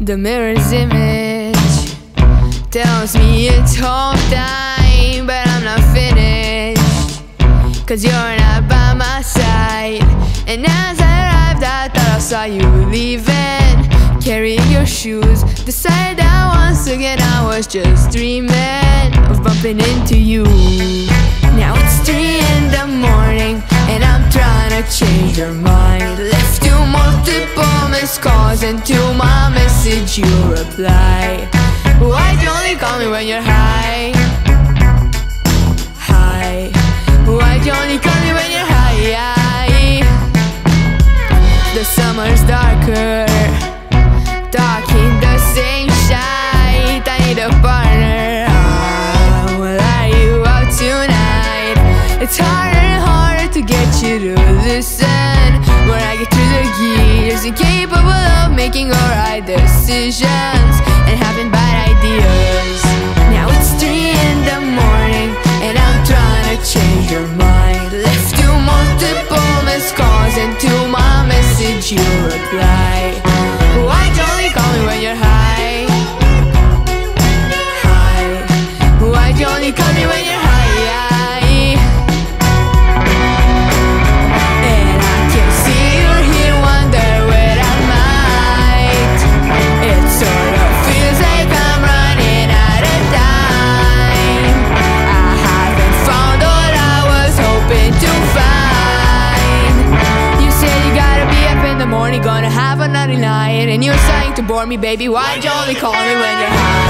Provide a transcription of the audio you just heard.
The mirror's image tells me it's home time, but I'm not finished. Cause you're not by my side. And as I arrived, I thought I saw you leaving, carrying your shoes. Decided that once again I was just dreaming of bumping into you. Now it's three in the morning, and I'm trying to change your mind. Left you multiple missed calls, and to my message you reply. Why'd you only call me when you're high? High. Why'd you only call me when you're high? The summer's darker, talking the same shite. I need a partner. Will you out tonight? It's harder and harder to get you to listen. When I get through the gears, decisions and having bad ideas. Now it's three in the morning, and I'm trying to change your mind. Left you multiple missed calls, and to my message you reply. Why'd you call me when you're high? High. Why'd you call me morning, gonna have another night, and you're starting to bore me, baby. Why'd you only call me when you're high?